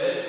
Amen.